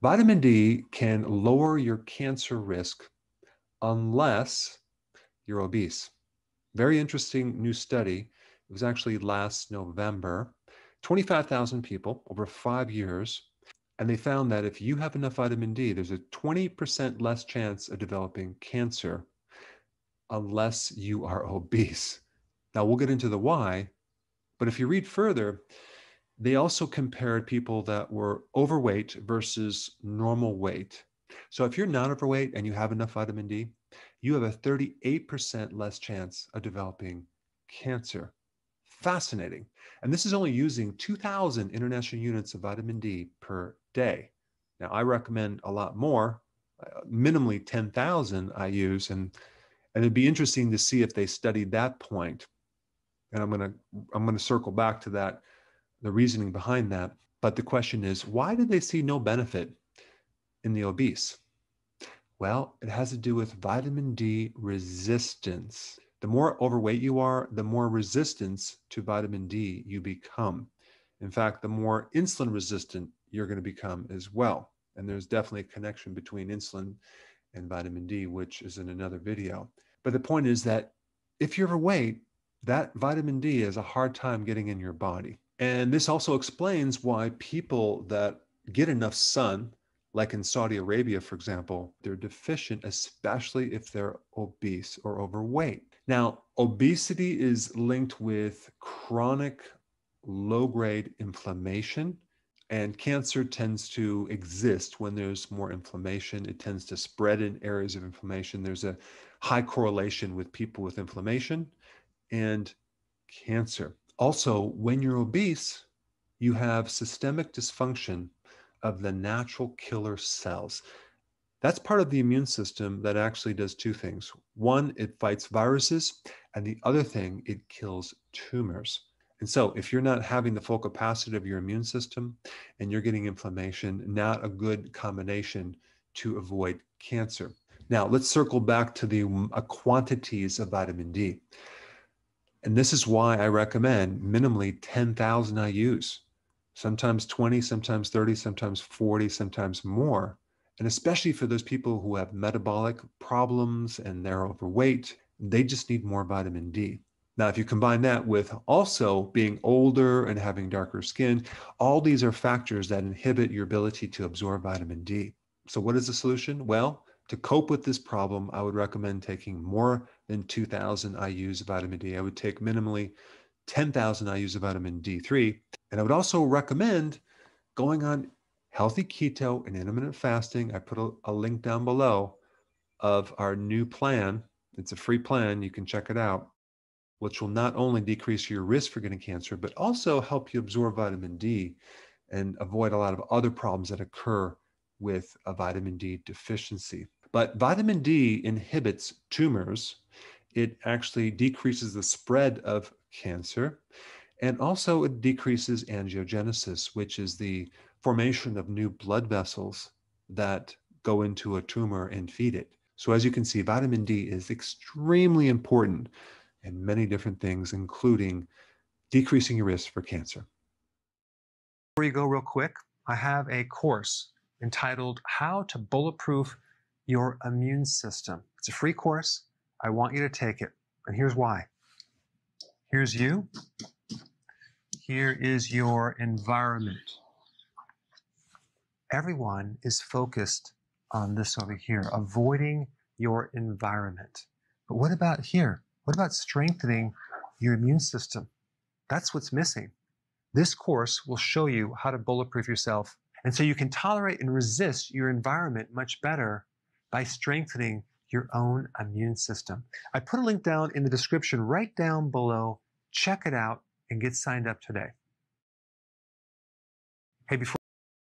Vitamin D can lower your cancer risk unless you're obese. Very interesting new study. It was actually last November. 25,000 people over five years. And they found that if you have enough vitamin D, there's a 20% less chance of developing cancer unless you are obese. Now, we'll get into the why, but if you read further, they also compared people that were overweight versus normal weight. So if you're not overweight and you have enough vitamin D, you have a 38% less chance of developing cancer. Fascinating. And this is only using 2,000 international units of vitamin D per day. Now, I recommend a lot more, uh, minimally 10,000 IUs, and, and it'd be interesting to see if they studied that point. And I'm going to I'm going to circle back to that, the reasoning behind that. But the question is, why did they see no benefit in the obese? Well, it has to do with vitamin D resistance. The more overweight you are, the more resistance to vitamin D you become. In fact, the more insulin resistant you're going to become as well. And there's definitely a connection between insulin and vitamin D, which is in another video. But the point is that if you're overweight, that vitamin D has a hard time getting in your body. And this also explains why people that get enough sun like in Saudi Arabia, for example, they're deficient, especially if they're obese or overweight. Now, obesity is linked with chronic low grade inflammation, and cancer tends to exist when there's more inflammation. It tends to spread in areas of inflammation. There's a high correlation with people with inflammation and cancer. Also, when you're obese, you have systemic dysfunction of the natural killer cells. That's part of the immune system that actually does two things. One, it fights viruses, and the other thing, it kills tumors. And so, if you're not having the full capacity of your immune system and you're getting inflammation, not a good combination to avoid cancer. Now, let's circle back to the uh, quantities of vitamin D. And this is why I recommend minimally 10,000 IUs sometimes 20, sometimes 30, sometimes 40, sometimes more. And especially for those people who have metabolic problems and they're overweight, they just need more vitamin D. Now, if you combine that with also being older and having darker skin, all these are factors that inhibit your ability to absorb vitamin D. So, what is the solution? Well, to cope with this problem, I would recommend taking more than 2,000 IUs of vitamin D. I would take minimally 10,000 IUs of vitamin D3. And I would also recommend going on healthy keto and intermittent fasting. I put a, a, link down below of our new plan. It's a free plan. You can check it out, which will not only decrease your risk for getting cancer, but also help you absorb vitamin D and avoid a lot of other problems that occur with a vitamin D deficiency. But vitamin D inhibits tumors. It actually decreases the spread of cancer. And also, it decreases angiogenesis, which is the formation of new blood vessels that go into a tumor and feed it. So, as you can see, vitamin D is extremely important in many different things, including decreasing your risk for cancer. Before you go, real quick, I have a course entitled How to Bulletproof Your Immune System. It's a free course. I want you to take it. And here's why. Here's you. Here is your environment. Everyone is focused on this over here, avoiding your environment. But what about here? What about strengthening your immune system? That's what's missing. This course will show you how to bulletproof yourself. And so you can tolerate and resist your environment much better by strengthening your own immune system. I put a link down in the description right down below. Check it out and get signed up today. Hey, before